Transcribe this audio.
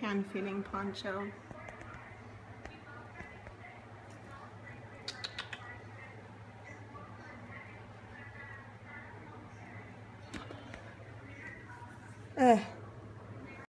hand feeling poncho. Ugh.